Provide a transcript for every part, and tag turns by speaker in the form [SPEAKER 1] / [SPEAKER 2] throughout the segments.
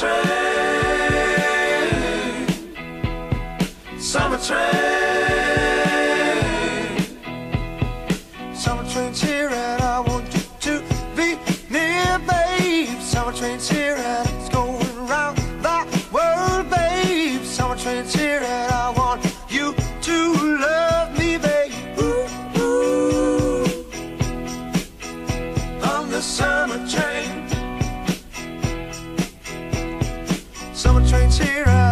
[SPEAKER 1] summer train, summer train's here and I want you to be near, babe. Summer train's here and it's the world, babe. Summer train's here and I want you to love me, babe. Ooh, ooh. The summer Summer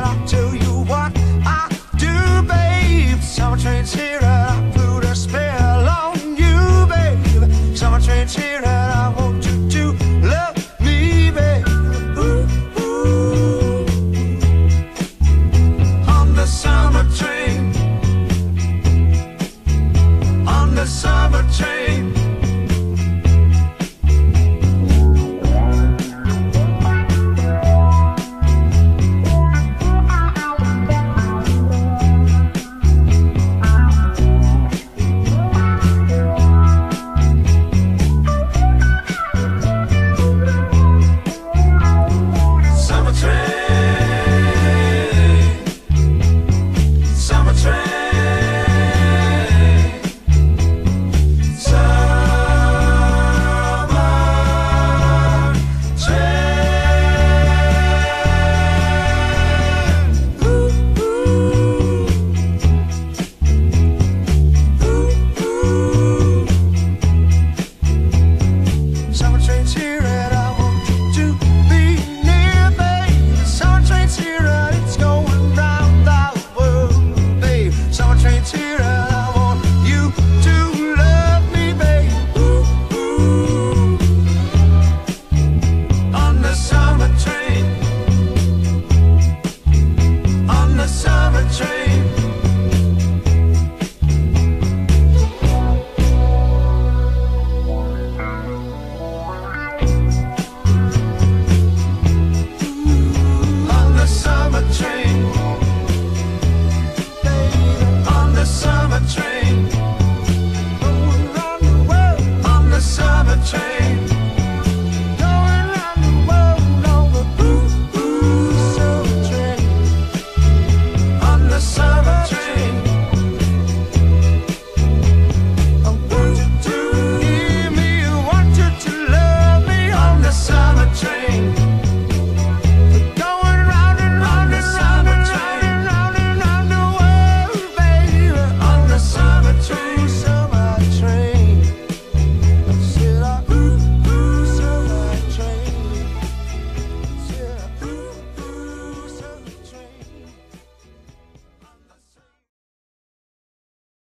[SPEAKER 1] train.